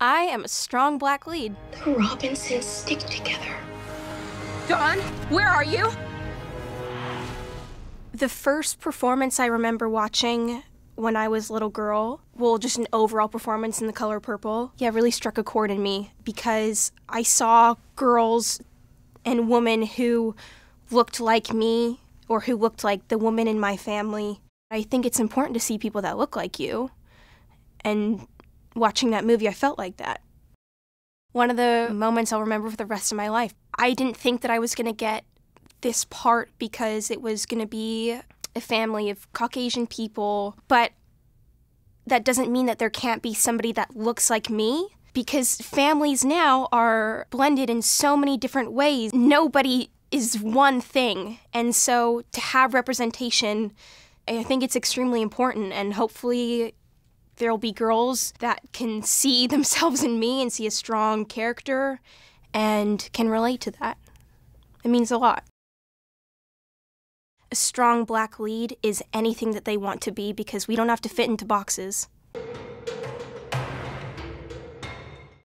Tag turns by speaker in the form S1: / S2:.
S1: I am a strong black lead.
S2: The Robinsons stick together.
S3: Don, where are you?
S1: The first performance I remember watching when I was a little girl, well, just an overall performance in the color purple, yeah, really struck a chord in me because I saw girls and women who looked like me or who looked like the woman in my family. I think it's important to see people that look like you. And watching that movie, I felt like that. One of the mm-hmm. moments I'll remember for the rest of my life. I didn't think that I was going to get this part because it was going to be a family of Caucasian people, but that doesn't mean that there can't be somebody that looks like me because families now are blended in so many different ways. Nobody is one thing. And so to have representation, I think it's extremely important. And hopefully, there'll be girls that can see themselves in me and see a strong character and can relate to that. It means a lot. A strong black lead is anything that they want to be because we don't have to fit into boxes.